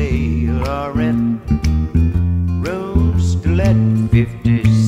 sale or rent. Rooms to let 50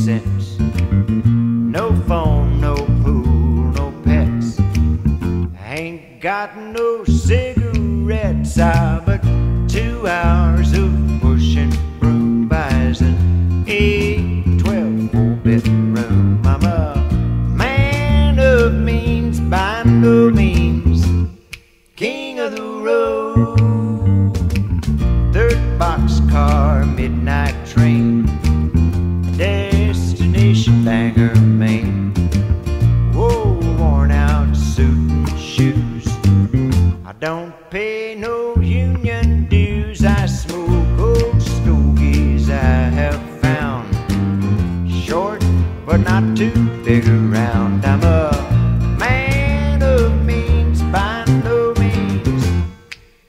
but not too big around. I'm a man of means by no means.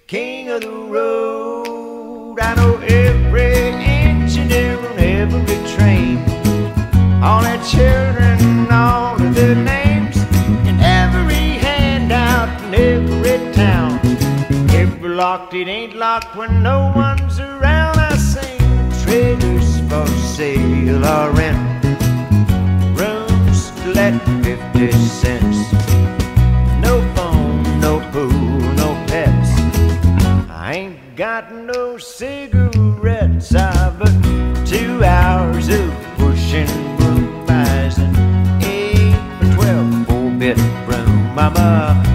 King of the road. I know every engineer on every train. All their children, all of their names. And every handout in every town. We're locked, it ain't locked when no one's around. I sing trailers for sale or rent. Let 50 cents. No phone, no pool, no pets. I ain't got no cigarettes, but two hours of pushing broom buys an eight or twelve four bedroom. I'm a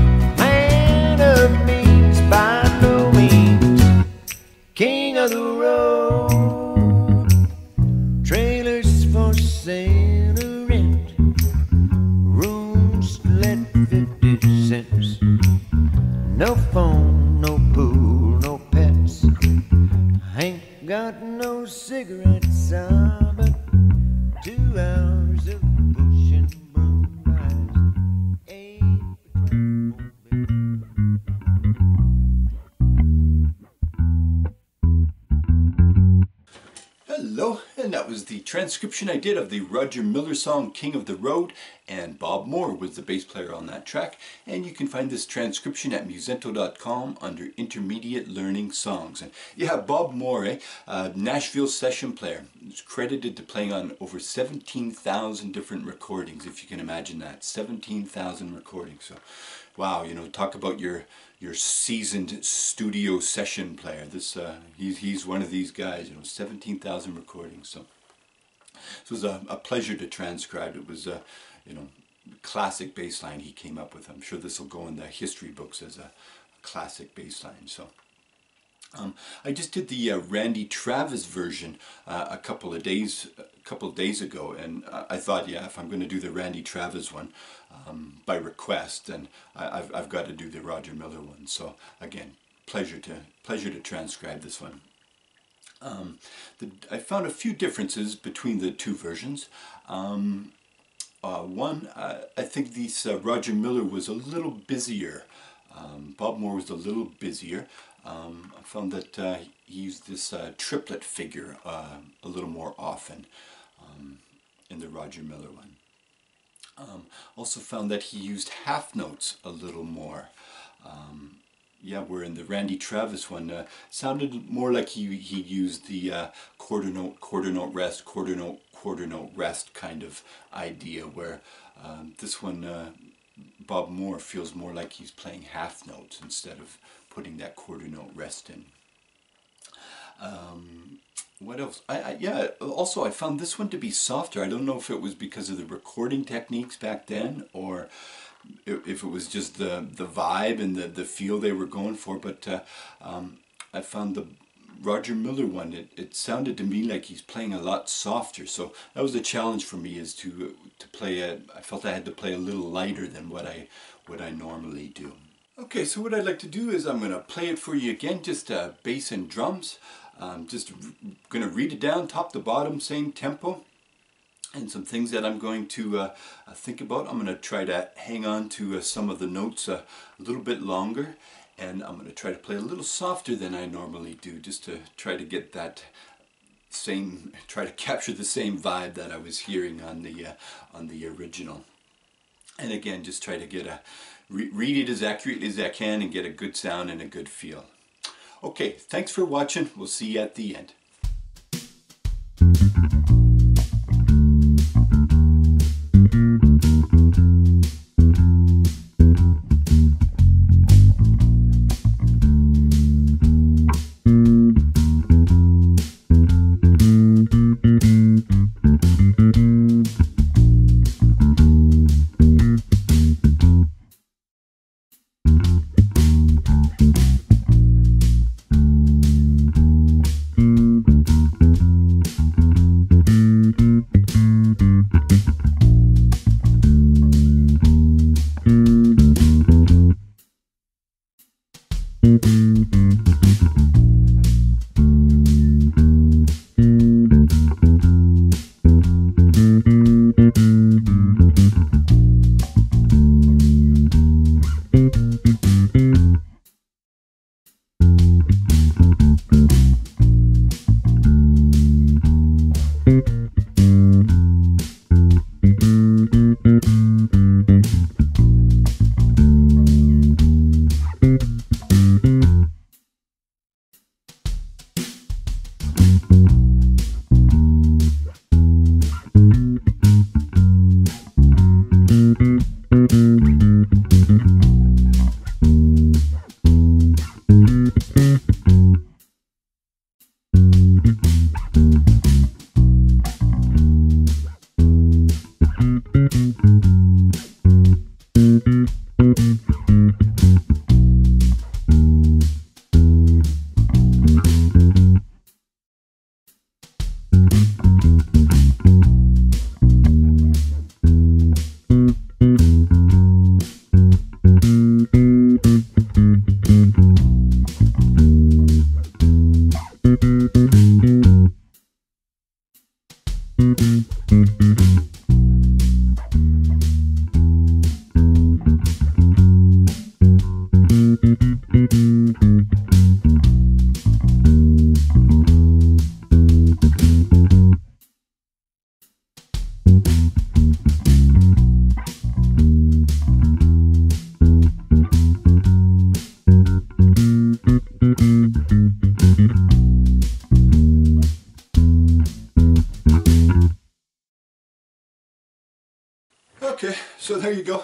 the transcription I did of the Roger Miller song King of the Road, and Bob Moore was the bass player on that track. And you can find this transcription at muzento.com under Intermediate Learning Songs. And yeah, Bob Moore, eh, Nashville session player, is credited to playing on over 17,000 different recordings, if you can imagine that. 17,000 recordings. So, wow, you know, talk about your your seasoned studio session player. This uh, he's he's one of these guys. You know, seventeen thousand recordings. So, it was a, a pleasure to transcribe. It was a you know classic bass line he came up with. I'm sure this will go in the history books as a, classic bass line. So. Um, I just did the uh, Randy Travis version uh, a couple of days a couple of days ago, and I thought, yeah, if I'm going to do the Randy Travis one um, by request, then I, have I've got to do the Roger Miller one. So again, pleasure to pleasure to transcribe this one. Um, the, I found a few differences between the two versions. Um, uh, one, uh, I think this uh, Roger Miller was a little busier. Um, Bob Moore was a little busier. Um, I found that uh, he used this uh, triplet figure uh, a little more often um, in the Roger Miller one. Um, also found that he used half notes a little more. Yeah, where in the Randy Travis one, uh, sounded more like he, he used the uh, quarter note, quarter note rest, quarter note, quarter note rest kind of idea, where um, this one, uh, Bob Moore feels more like he's playing half notes instead of putting that quarter note rest in. Um, what else? I, I, yeah, also I found this one to be softer. I don't know if it was because of the recording techniques back then or if it was just the, the vibe and the, the feel they were going for, but uh, um, I found the Roger Miller one, it, it sounded to me like he's playing a lot softer. So that was a challenge for me is to to play I felt I had to play a little lighter than what I what I normally do. Okay, so what I'd like to do is I'm going to play it for you again, just uh, bass and drums. I'm just going to read it down top to bottom, same tempo. And some things that I'm going to uh, think about. I'm going to try to hang on to uh, some of the notes uh, a little bit longer. And I'm going to try to play a little softer than I normally do, just to try to get that same, try to capture the same vibe that I was hearing on the, uh, on the original. And again, just try to get a, re read it as accurately as I can and get a good sound and a good feel. Okay, thanks for watching. We'll see you at the end. Mm-hmm. Okay, so there you go.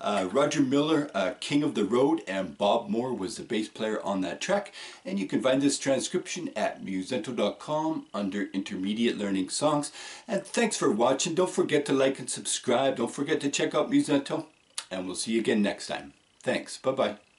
Uh, Roger Miller, uh, King of the Road, and Bob Moore was the bass player on that track. And you can find this transcription at muzento.com under Intermediate Learning Songs. And thanks for watching. Don't forget to like and subscribe. Don't forget to check out Muzento. And we'll see you again next time. Thanks. Bye-bye.